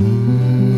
Mm-hmm.